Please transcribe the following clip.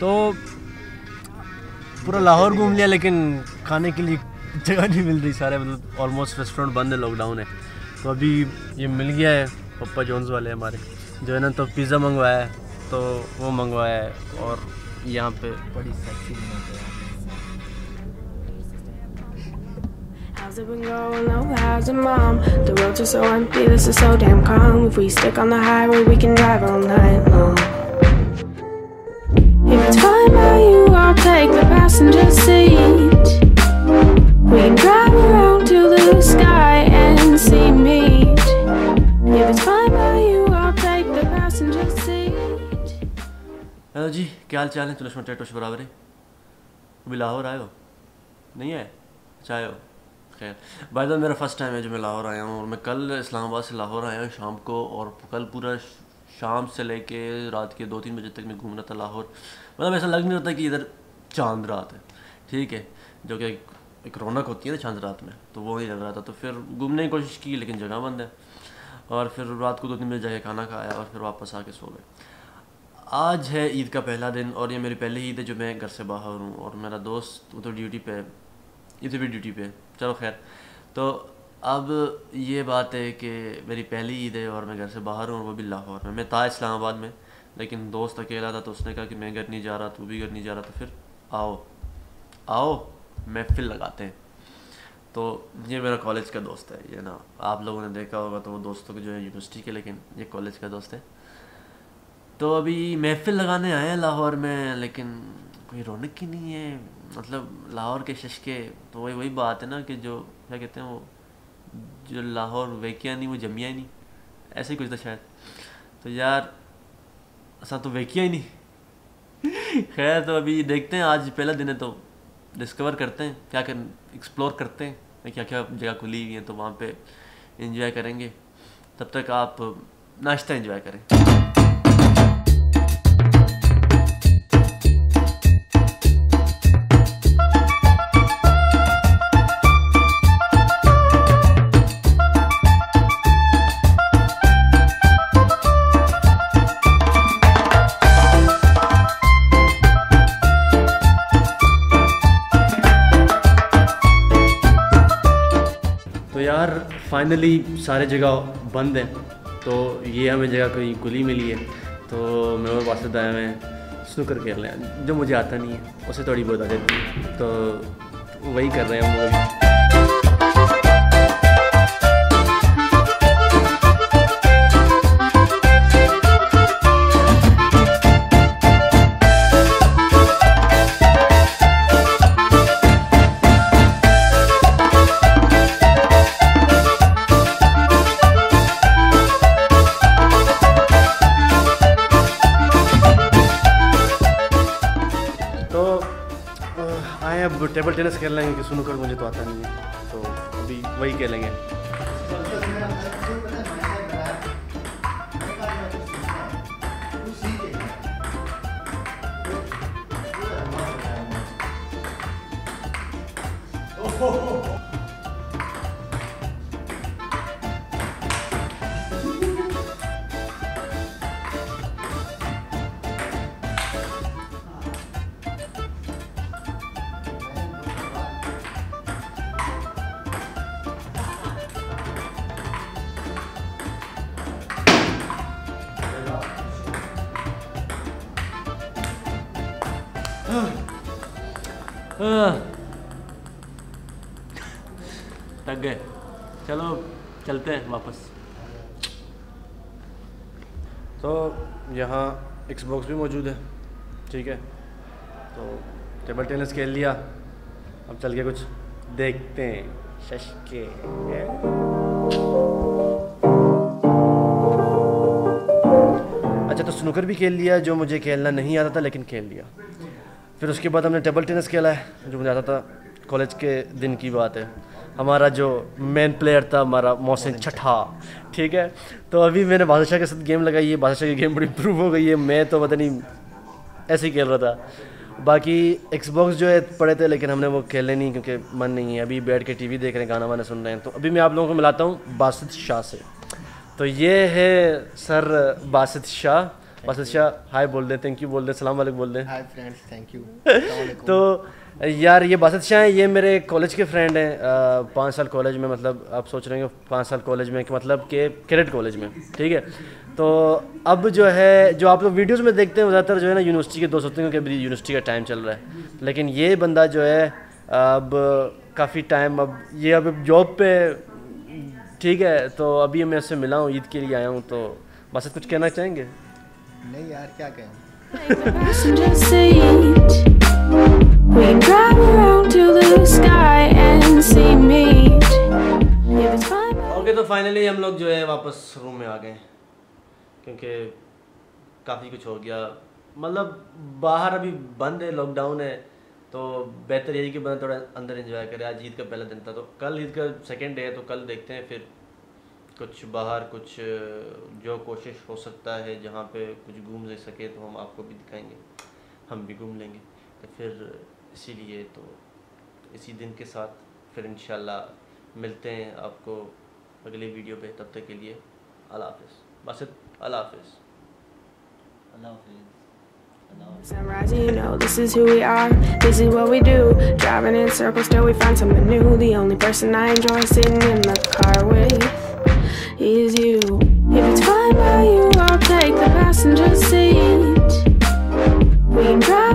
तो पूरा लाहौर घूम लिया, लेकिन खाने के लिए जगह नहीं मिल रही सारे मतलब ऑलमोस्ट रेस्टोरेंट बंद है लॉकडाउन है। तो अभी ये मिल गया है पप्पा जोन्स वाले हमारे। जो है ना तो पिज़्ज़ा मंगवाया है तो वो मंगवाया है, और यहाँ पे बड़ी sexy How's it been going? Oh, how's it, mom? The roads are so empty, this is so damn calm. If we stick on the highway, we can drive all night long. If it's fine by you, I'll take the passenger seat. We can drive around to the sky and see meet. If it's fine by you, I'll take the passenger seat. Hello जी क्या हाल चाल है चलो उसमें टेटोश बराबर है अभी लाहौर आए हो नहीं आए अच्छा आए हो खैर बाय द मेरा फ़र्स्ट टाइम है जो मैं लाहौर आया हूँ और मैं कल इस्लामाबाद से लाहौर आया हूँ शाम को और कल पूरा शाम से लेके रात के दो तीन बजे तक मैं घूम रहा था लाहौर। मतलब ऐसा लग नहीं रहा था कि इधर चाँद रात है। ठीक है जो कि एक, रौनक होती है ना चाँद रात में तो वो ही लग रहा था। तो फिर घूमने की कोशिश की लेकिन जगह बंद है। और फिर रात को दो तीन बजे जाके खाना खाया और फिर वापस आके सो गए। आज है ईद का पहला दिन और ये मेरी पहली ईद है जो मैं घर से बाहर हूँ और मेरा दोस्त तो ड्यूटी पे है इधर भी ड्यूटी पे चलो खैर। तो अब ये बात है कि मेरी पहली ईद है और मैं घर से बाहर हूँ और वो भी लाहौर में। मैं था इस्लामाबाद में, लेकिन दोस्त अकेला था तो उसने कहा कि मैं घर नहीं जा रहा, तू भी घर नहीं जा रहा तो फिर आओ। आओ महफिल लगाते हैं। तो ये मेरा कॉलेज का दोस्त है, ये ना, आप लोगों ने देखा होगा तो वो दोस्तों के जो है यूनिवर्सिटी के, लेकिन ये कॉलेज का दोस्त है। तो अभी महफिल लगाने आए हैं लाहौर में, लेकिन कोई रौनक ही नहीं है। मतलब लाहौर के शशके तो वही वही बात है ना कि जो, क्या कहते हैं वो, जो लाहौर वेकिया नहीं, वो जमिया ही नहीं। ऐसे ही कुछ था शायद। तो यार असा तो वेकिया ही नहीं। खैर तो अभी देखते हैं, आज पहला दिन है तो डिस्कवर करते हैं, क्या कर एक्सप्लोर करते हैं क्या क्या जगह खुली हुई है तो वहाँ पे इंजॉय करेंगे। तब तक आप नाश्ता इंजॉय करें। यार फाइनली सारे जगह बंद हैं। तो ये हमें जगह कहीं खुली मिली है। तो मैं और वास्तव आए हुए हैं। स्नूकर खेल रहे हैं जो मुझे आता नहीं है, उसे थोड़ी बहुत आ जाती है। तो वही कर रहे हैं हम लोग टेबल टेनिस खेल लेंगे कि सुनकर मुझे तो आता नहीं है तो अभी वही खेलेंगे आह। थक गए। चलो, चलते हैं वापस। तो यहाँ एक्सबॉक्स भी मौजूद है, ठीक है? तो टेबल टेनिस खेल लिया। अब चल के कुछ देखते हैं। शश के अच्छा तो स्नूकर भी खेल लिया, जो मुझे खेलना नहीं आता था, लेकिन खेल लिया। फिर उसके बाद हमने टेबल टेनिस खेला है जो मुझे आता था कॉलेज के दिन की बात है। हमारा जो मेन प्लेयर था हमारा मोहसिन छठा ठीक है? तो अभी मैंने बादशाह के साथ गेम लगाई है बादशाह की गेम बड़ी इम्प्रूव हो गई है। मैं तो पता नहीं ऐसे ही खेल रहा था। बाकी एक्सबॉक्स जो है पड़े थे लेकिन हमने वो खेले नहीं क्योंकि मन नहीं है। अभी बैठ के टीवी देख रहे हैं गाना वाना सुन रहे हैं। तो अभी मैं आप लोगों को मिलाता हूँ बासित शाह से। तो ये है सर बासित शाह। बासत शाह हाय बोल दे थैंक यू बोल दे सलाम वालेकुम बोल दे। हाय फ्रेंड्स थैंक यू तो यार ये बासत शाह हैं ये मेरे कॉलेज के फ्रेंड हैं पाँच साल कॉलेज में मतलब आप सोच रहे होंगे पाँच साल कॉलेज में कि मतलब के क्रेडिट कॉलेज में ठीक है? तो अब जो है जो आप लोग वीडियोस में देखते हैं ज़्यादातर जो है ना यूनिवर्सिटी के दोस्त होते हैं क्योंकि यूनिवर्सिटी का टाइम चल रहा है। लेकिन ये बंदा जो है अब काफ़ी टाइम अब ये अब जॉब पे ठीक है तो अभी मैं उससे मिला हूँ ईद के लिए आया हूँ तो बस कुछ कहना चाहेंगे? नहीं यार क्या कहें? ओके तो फाइनली हम लोग जो है वापस रूम में आ गए क्योंकि काफ़ी कुछ हो गया। मतलब बाहर अभी बंद है लॉकडाउन है तो बेहतर यही कि बंदा थोड़ा अंदर एंजॉय करे। आज ईद का पहला दिन था तो कल ईद का सेकेंड डे है तो कल देखते हैं फिर कुछ बाहर कुछ जो कोशिश हो सकता है जहाँ पे कुछ घूम ले सके तो हम आपको भी दिखाएँगे हम भी घूम लेंगे तो फिर इसीलिए तो इसी दिन के साथ फिर इंशाल्लाह मिलते हैं आपको अगले वीडियो पे तब तक के लिए अल्लाह हाफिज़ बस अल्लाह हाफिज़ अल्लाह हाफिज़ sunrise, you know this is who we are. This is what we do. Driving in circles till we find something new. The only person I enjoy sitting in the car with is you. If it's fine by you, I'll take the passenger seat. We can drive.